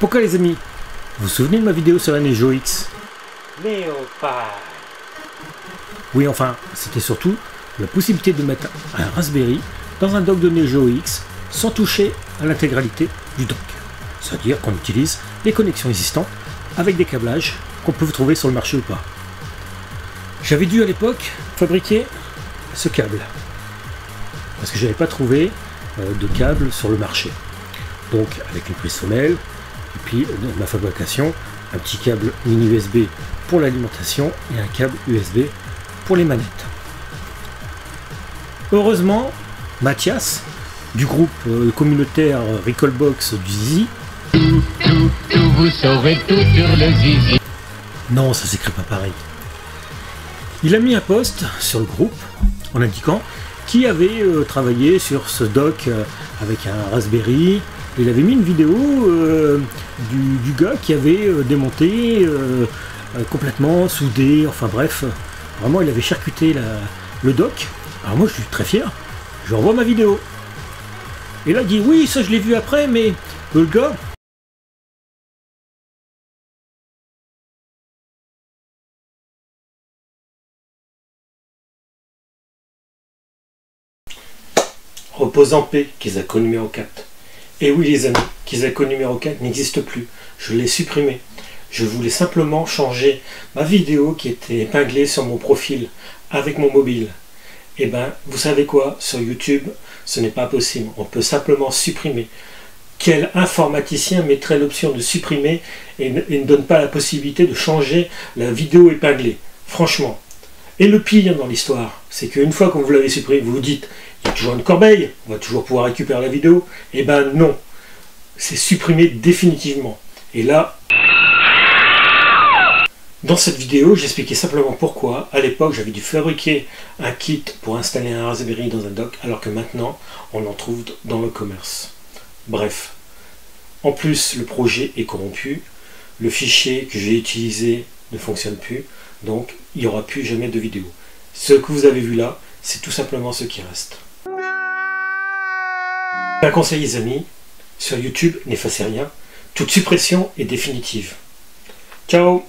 Pourquoi les amis? Vous vous souvenez de ma vidéo sur la Neo X? Léopard. Oui, enfin, c'était surtout la possibilité de mettre un Raspberry dans un dock de Neo X sans toucher à l'intégralité du dock. C'est-à-dire qu'on utilise les connexions existantes avec des câblages qu'on peut trouver sur le marché ou pas. J'avais dû à l'époque fabriquer ce câble parce que je n'avais pas trouvé euh, de câble sur le marché. Donc avec une prise femelle et puis dans ma fabrication un petit câble mini USB pour l'alimentation et un câble USB pour les manettes. Heureusement, Mathias du groupe euh, communautaire Recallbox du Zizi vous saurez tout sur le zizi. Non, ça s'écrit pas pareil. Il a mis un post sur le groupe en indiquant qui avait euh, travaillé sur ce dock euh, avec un Raspberry. Il avait mis une vidéo euh, du, gars qui avait euh, démonté euh, complètement, soudé, enfin bref, vraiment il avait charcuté le dock. Alors moi je suis très fier, je lui envoie ma vidéo. Et là il dit oui ça je l'ai vu après mais le gars Repose en paix, Kizako numéro 4. Et oui les amis, Kizako numéro 4 n'existe plus. Je l'ai supprimé. Je voulais simplement changer ma vidéo qui était épinglée sur mon profil avec mon mobile. Et ben, vous savez quoi? Sur YouTube, ce n'est pas possible. On peut simplement supprimer. Quel informaticien mettrait l'option de supprimer et ne donne pas la possibilité de changer la vidéo épinglée? Franchement. Et le pire dans l'histoire, c'est qu'une fois que vous l'avez supprimé, vous vous dites, il y a toujours une corbeille, on va toujours pouvoir récupérer la vidéo. Eh ben non, c'est supprimé définitivement. Et là, dans cette vidéo, j'expliquais simplement pourquoi, à l'époque, j'avais dû fabriquer un kit pour installer un Raspberry dans un dock, alors que maintenant, on en trouve dans le commerce. Bref. En plus, le projet est corrompu, le fichier que j'ai utilisé ne fonctionne plus, donc il n'y aura plus jamais de vidéo. Ce que vous avez vu là, c'est tout simplement ce qui reste. Un conseil les amis, sur YouTube, n'effacez rien, toute suppression est définitive. Ciao